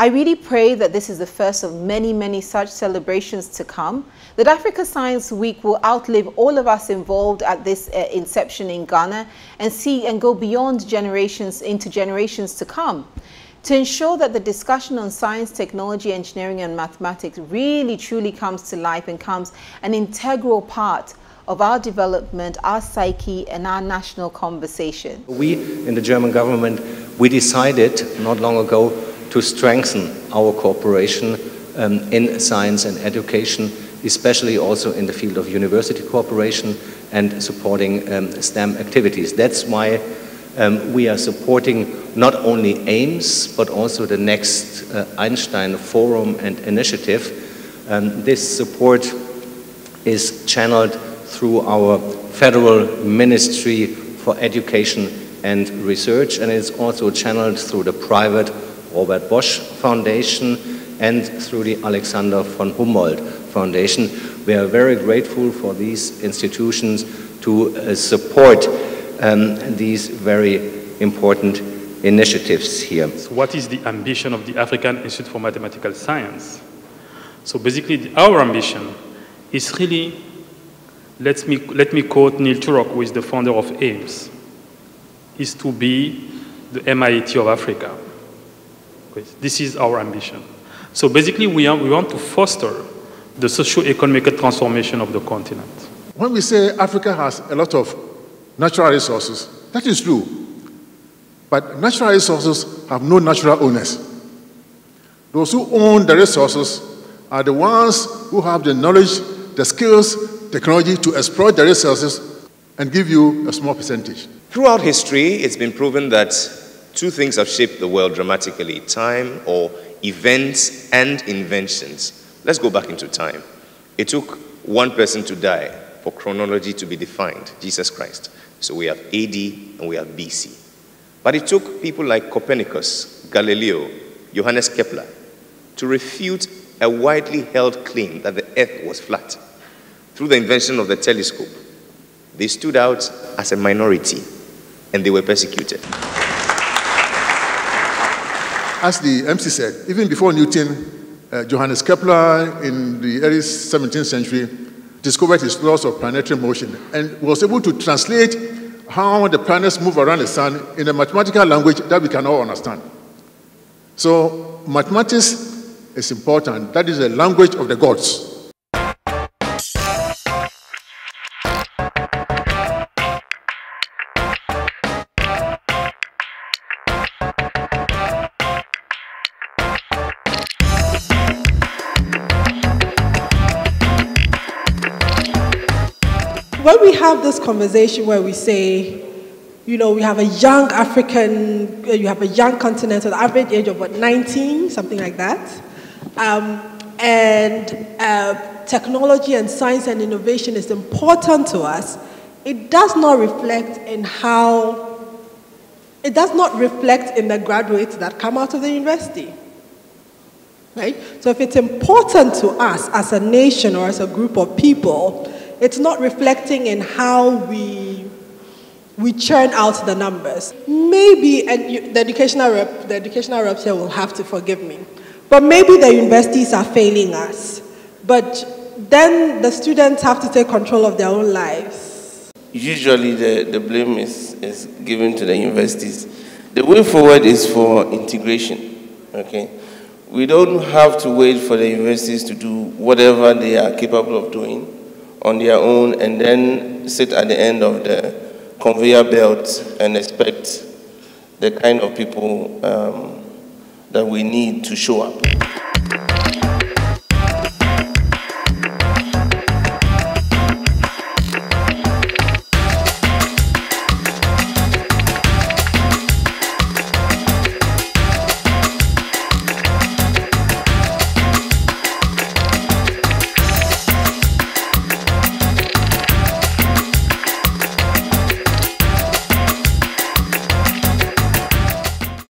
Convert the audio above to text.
I really pray that this is the first of many, many such celebrations to come, that Africa Science Week will outlive all of us involved at this uh, inception in Ghana and see and go beyond generations into generations to come. To ensure that the discussion on science, technology, engineering and mathematics really truly comes to life and comes an integral part of our development, our psyche and our national conversation. We in the German government, we decided not long ago to strengthen our cooperation um, in science and education, especially also in the field of university cooperation and supporting um, STEM activities. That's why um, we are supporting not only AIMS, but also the next uh, Einstein Forum and initiative. Um, this support is channeled through our Federal Ministry for Education and Research, and it's also channeled through the private Robert Bosch Foundation and through the Alexander von Humboldt Foundation. We are very grateful for these institutions to uh, support um, these very important initiatives here. So what is the ambition of the African Institute for Mathematical Science? So basically, our ambition is really, let me, let me quote Neil Turok, who is the founder of AIMS, is to be the MIT of Africa. This is our ambition. So basically, we, are, we want to foster the socio-economic transformation of the continent. When we say Africa has a lot of natural resources, that is true. But natural resources have no natural owners. Those who own the resources are the ones who have the knowledge, the skills, technology to exploit the resources and give you a small percentage. Throughout history, it's been proven that two things have shaped the world dramatically time or events and inventions. Let's go back into time. It took one person to die for chronology to be defined Jesus Christ. So we have AD and we have BC. But it took people like Copernicus, Galileo, Johannes Kepler to refute a widely held claim that the earth was flat. Through the invention of the telescope, they stood out as a minority and they were persecuted. As the MC said, even before Newton, uh, Johannes Kepler in the early 17th century discovered his laws of planetary motion and was able to translate how the planets move around the sun in a mathematical language that we can all understand. So, mathematics is important. That is the language of the gods. When we have this conversation where we say, you know, we have a young African, uh, you have a young continent with an average age of what, 19, something like that. Um, and uh, technology and science and innovation is important to us. It does not reflect in how, it does not reflect in the graduates that come out of the university. Right? So if it's important to us as a nation or as a group of people, it's not reflecting in how we we churn out the numbers. Maybe and the educational rep, the educational reps here will have to forgive me, but maybe the universities are failing us. But then the students have to take control of their own lives. Usually, the, the blame is, is given to the universities. The way forward is for integration. Okay, we don't have to wait for the universities to do whatever they are capable of doing on their own and then sit at the end of the conveyor belt and expect the kind of people um, that we need to show up.